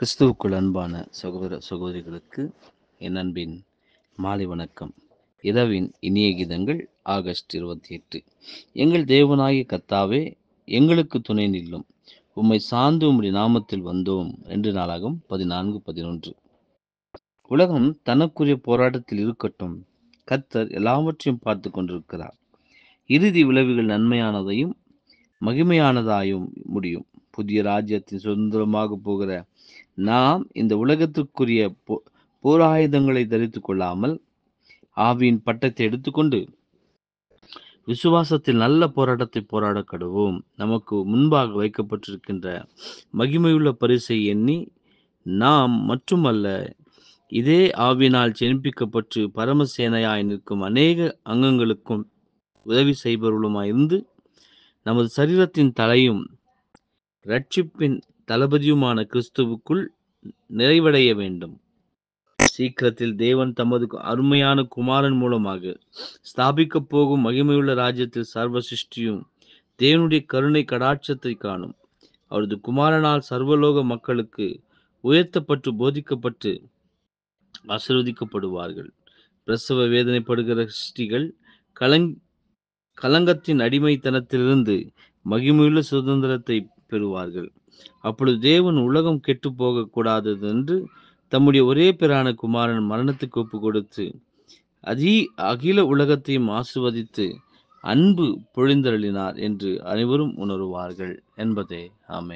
கிறிஸ்துவுக்குள் அன்பான சகோதர சகோதரிகளுக்கு என் அன்பின் மாலை வணக்கம். இரவின் இனிய கீதங்கள் ஆகஸ்ட் இருபத்தி எட்டு. எங்கள் தேவனாகிய கத்தாவே எங்களுக்கு துணை நில்லும். உம்மை சார்ந்து உம்முடைய நாமத்தில் வந்தோம் ரெண்டு நாளாகும் பதினான்கு பதினொன்று. உலகம் தனக்குரிய போராட்டத்தில் இருக்கட்டும் கத்தர் எல்லாவற்றையும் பார்த்து கொண்டிருக்கிறார். இறுதி விளைவுகள் நன்மையானதையும் மகிமையானதாயும் முடியும். புதிய ராஜ்யத்தின் சுதந்திரமாக போகிற நாம் இந்த உலகத்திற்குரிய போ போராயுதங்களை தரித்து கொள்ளாமல் ஆவியின் பட்டத்தை எடுத்துக்கொண்டு விசுவாசத்தில் நல்ல போராட்டத்தை போராட கடுவோம் நமக்கு முன்பாக வைக்கப்பட்டிருக்கின்ற மகிமையுள்ள பரிசை எண்ணி நாம் மட்டுமல்ல இதே ஆவினால் ஜெனிப்பிக்கப்பட்டு பரமசேனையாய் நிற்கும் அநேக அங்கங்களுக்கும் உதவி செய்பவர்களுமாயிருந்து நமது சரீரத்தின் தலையும் ரட்சிப்பின் தளபதியுமான கிறிஸ்துவுக்குள் நிறைவடைய வேண்டும். சீக்கிரத்தில் தேவன் தமது அருமையான குமாரன் மூலமாக ஸ்தாபிக்கப் போகும் மகிமையுள்ள ராஜ்யத்தில் சர்வ சிருஷ்டியும் தேவனுடைய கருணை கடாட்சத்தை காணும். அவரது குமாரனால் சர்வலோக மக்களுக்கு உயர்த்தப்பட்டு போதிக்கப்பட்டு ஆசிர்வதிக்கப்படுவார்கள். பிரசவ வேதனைப்படுகிற சிருஷ்டிகள் கலங் கலங்கத்தின் அடிமைத்தனத்திலிருந்து மகிமையுள்ள சுதந்திரத்தை பெறுவார்கள். அப்பொழுது தேவன் உலகம் கெட்டு போக கூடாதது என்று தம்முடைய ஒரே பேரான குமாரன் மரணத்துக்கு ஒப்பு கொடுத்து அதி அகில உலகத்தையும் ஆசிர்வதித்து அன்பு பொழிந்தருளினார் என்று அனைவரும் உணருவார்கள் என்பதே. ஆமே